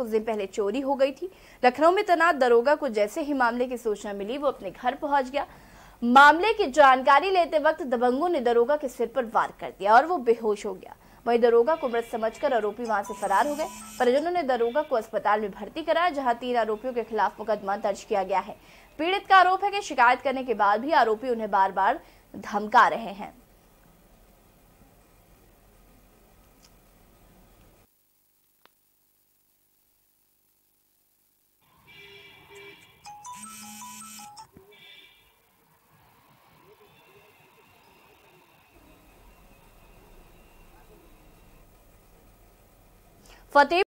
कुछ दिन पहले चोरी हो गई थी। लखनऊ में तैनात दरोगा को जैसे ही मामले की सूचना मिली, वो अपने घर पहुँच गया। मामले की जानकारी लेते वक्त दबंगों ने दरोगा के सिर पर वार कर दिया और वो बेहोश हो गया। वही दरोगा को मृत समझकर आरोपी वहाँ से फरार हो गए। परिजनों ने दरोगा को अस्पताल में भर्ती कराया, जहाँ तीन आरोपियों के खिलाफ मुकदमा दर्ज किया गया है। पीड़ित का आरोप है कि शिकायत करने के बाद भी आरोपी उन्हें बार बार धमका रहे हैं। ਫਤਿਹ